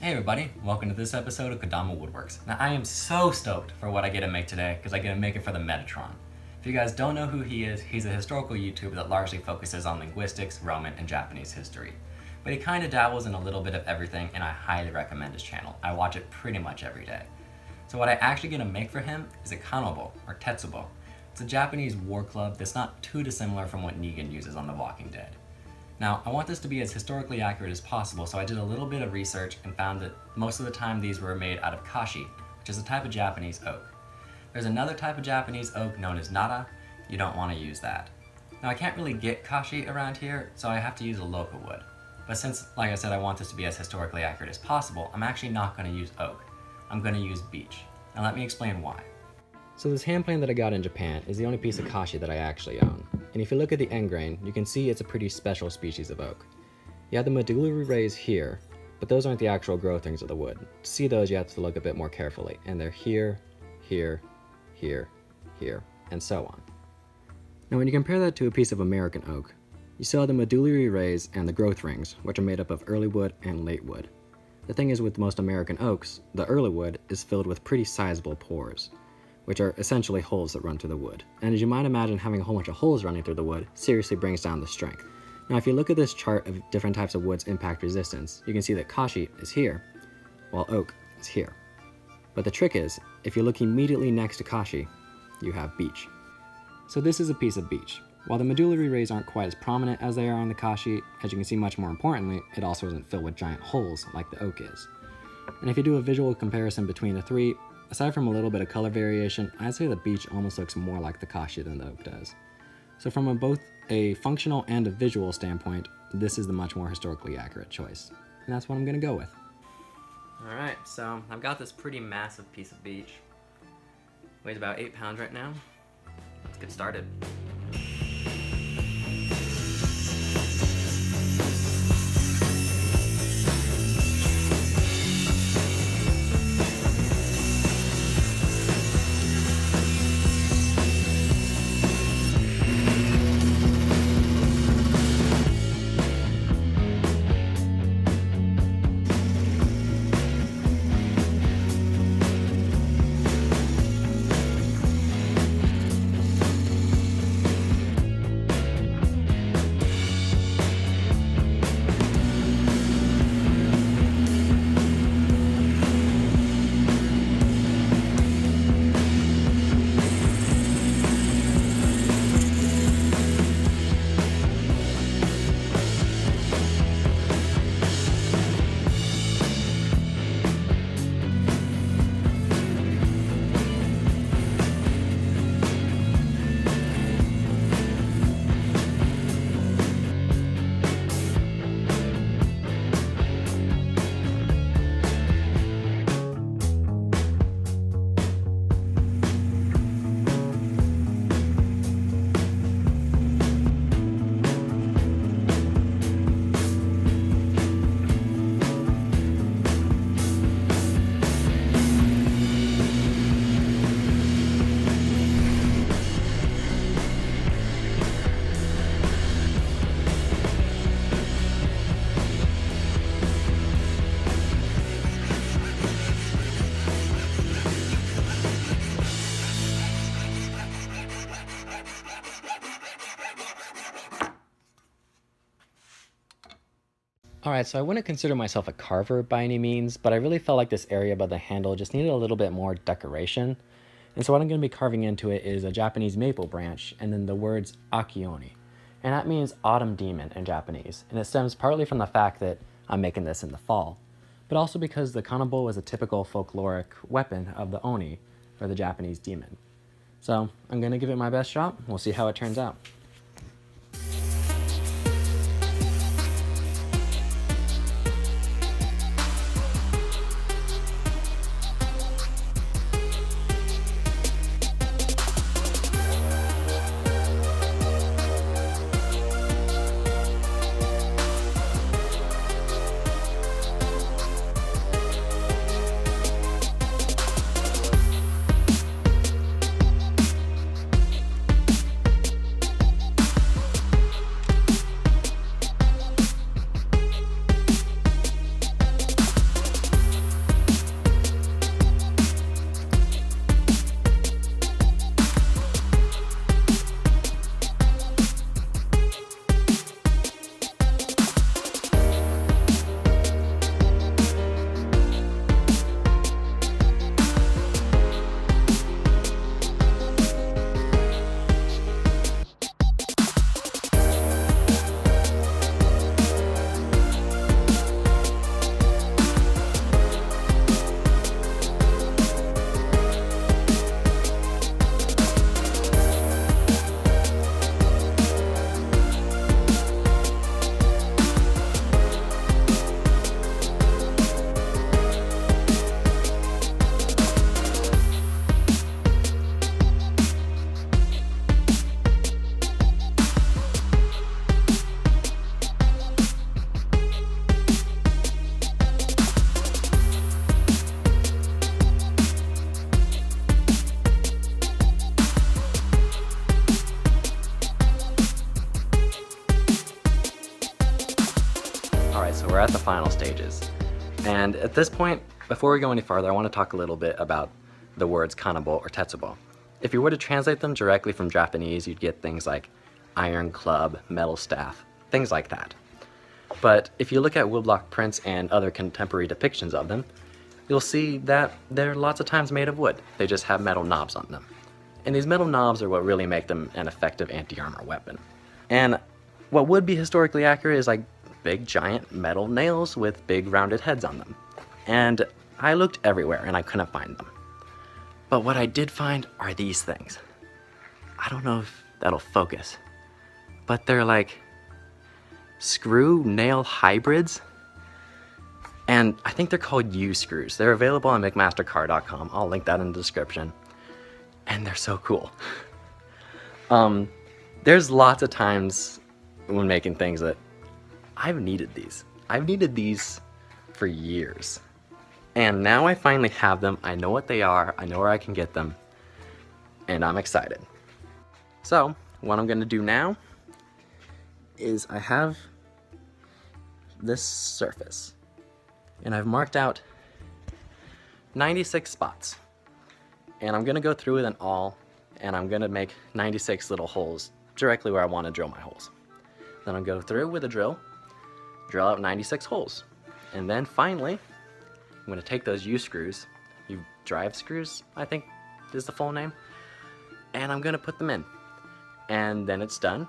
Hey everybody, welcome to this episode of Kodama Woodworks. Now I am so stoked for what I get to make today because I get to make it for the Metatron. If you guys don't know who he is, he's a historical YouTuber that largely focuses on linguistics, Roman, and Japanese history. But he kind of dabbles in a little bit of everything and I highly recommend his channel. I watch it pretty much every day. So what I actually get to make for him is a kanabo, or tetsubo. It's a Japanese war club that's not too dissimilar from what Negan uses on The Walking Dead. Now, I want this to be as historically accurate as possible, so I did a little bit of research and found that most of the time these were made out of kashi, which is a type of Japanese oak. There's another type of Japanese oak known as nara. You don't want to use that. Now, I can't really get kashi around here, so I have to use a local wood. But since, like I said, I want this to be as historically accurate as possible, I'm actually not going to use oak. I'm going to use beech. And let me explain why. So this hand plane that I got in Japan is the only piece of kashi that I actually own. And if you look at the end grain, you can see it's a pretty special species of oak. You have the medullary rays here, but those aren't the actual growth rings of the wood. To see those, you have to look a bit more carefully, and they're here, here, here, here, and so on. Now when you compare that to a piece of American oak, you have the medullary rays and the growth rings, which are made up of early wood and late wood. The thing is with most American oaks, the early wood is filled with pretty sizable pores which are essentially holes that run through the wood. And as you might imagine, having a whole bunch of holes running through the wood seriously brings down the strength. Now if you look at this chart of different types of wood's impact resistance, you can see that kashi is here, while oak is here. But the trick is, if you look immediately next to kashi, you have beech. So this is a piece of beech. While the medullary rays aren't quite as prominent as they are on the kashi, as you can see much more importantly, it also isn't filled with giant holes like the oak is. And if you do a visual comparison between the three, Aside from a little bit of color variation, I'd say the beech almost looks more like the kashi than the oak does. So from a, both a functional and a visual standpoint, this is the much more historically accurate choice. And that's what I'm gonna go with. Alright, so I've got this pretty massive piece of beech. Weighs about 8 pounds right now. Let's get started. Alright, so I wouldn't consider myself a carver by any means, but I really felt like this area by the handle just needed a little bit more decoration. And so what I'm going to be carving into it is a Japanese maple branch and then the words Akioni. And that means autumn demon in Japanese. And it stems partly from the fact that I'm making this in the fall, but also because the kanabo is a typical folkloric weapon of the Oni, or the Japanese demon. So I'm going to give it my best shot. We'll see how it turns out. Ages. And at this point, before we go any farther, I want to talk a little bit about the words kanabo or tetsubo. If you were to translate them directly from Japanese, you'd get things like iron club, metal staff, things like that. But if you look at woodblock prints and other contemporary depictions of them, you'll see that they're lots of times made of wood. They just have metal knobs on them. And these metal knobs are what really make them an effective anti-armor weapon. And what would be historically accurate is like big giant metal nails with big rounded heads on them. And I looked everywhere and I couldn't find them. But what I did find are these things. I don't know if that'll focus, but they're like screw nail hybrids. And I think they're called U screws. They're available on McMaster-Carr.com. I'll link that in the description. And they're so cool. um, there's lots of times when making things that I've needed these. I've needed these for years. And now I finally have them. I know what they are. I know where I can get them. And I'm excited. So, what I'm gonna do now is I have this surface and I've marked out 96 spots and I'm gonna go through with an awl and I'm gonna make 96 little holes directly where I wanna drill my holes. Then I'll go through with a drill, drill out 96 holes. And then finally, I'm gonna take those U-screws, U drive screws, I think is the full name, and I'm gonna put them in. And then it's done,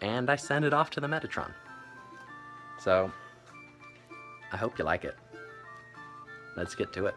and I send it off to the Metatron. So, I hope you like it. Let's get to it.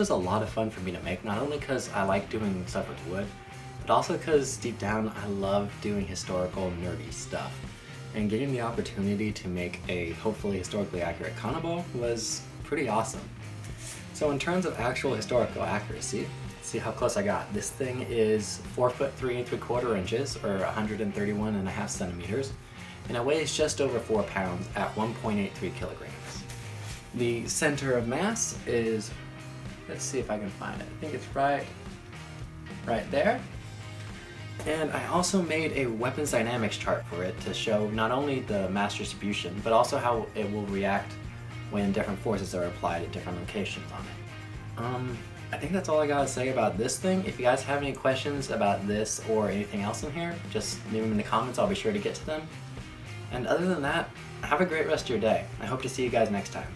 Was a lot of fun for me to make, not only because I like doing stuff with wood, but also because deep down I love doing historical nerdy stuff. And getting the opportunity to make a hopefully historically accurate kanabo was pretty awesome. So in terms of actual historical accuracy, see how close I got. This thing is 4 foot 3 and 3 quarter inches, or 131 and a half centimeters, and it weighs just over 4 pounds at 1.83 kilograms. The center of mass is, let's see if I can find it. I think it's right, right there. And I also made a weapons dynamics chart for it to show not only the mass distribution, but also how it will react when different forces are applied at different locations on it. Um, I think that's all I gotta say about this thing. If you guys have any questions about this or anything else in here, just leave them in the comments, I'll be sure to get to them. And other than that, have a great rest of your day. I hope to see you guys next time.